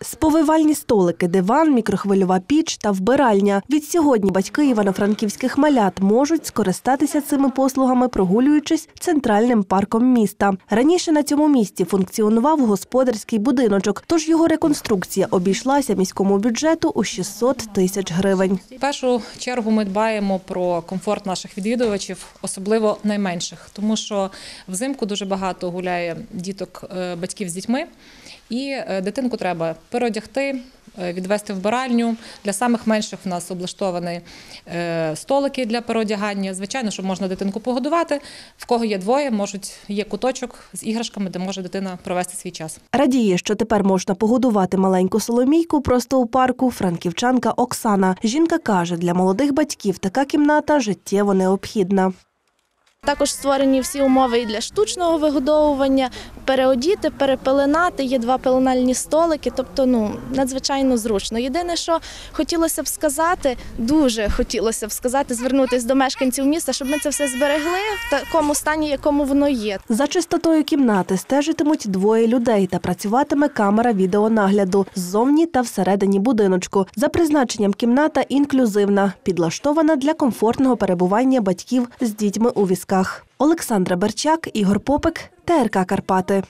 Сповивальні столики, диван, мікрохвильова піч та вбиральня. Від сьогодні батьки івано-франківських малят можуть скористатися цими послугами, прогулюючись центральним парком міста. Раніше на цьому місці функціонував господарський будиночок, тож його реконструкція обійшлася міському бюджету у 600 тисяч гривень. В першу чергу ми дбаємо про комфорт наших відвідувачів, особливо найменших, тому що взимку дуже багато гуляє діток е, батьків з дітьми, і е, дитинку треба переодягти. е, Відвести в баральню для самих менших в нас облаштовані е, столики для переодягання. Звичайно, що можна дитинку погодувати. В кого є двоє, можуть є куточок з іграшками, де може дитина провести свій час. Радіє, що тепер можна погодувати маленьку соломійку просто у парку. Франківчанка Оксана. Жінка каже, для молодих батьків така кімната життєво необхідна. Також створені всі умови і для штучного вигодовування, переодіти, перепеленати. Є два пеленальні столики, тобто ну надзвичайно зручно. Єдине, що хотілося б сказати, дуже хотілося б сказати, звернутися до мешканців міста, щоб ми це все зберегли в такому стані, якому воно є. За чистотою кімнати стежитимуть двоє людей та працюватиме камера відеонагляду ззовні та всередині будиночку. За призначенням кімната інклюзивна, підлаштована для комфортного перебування батьків з дітьми у візках. Олександра Берчак, Ігор Попик, ТРК Карпати.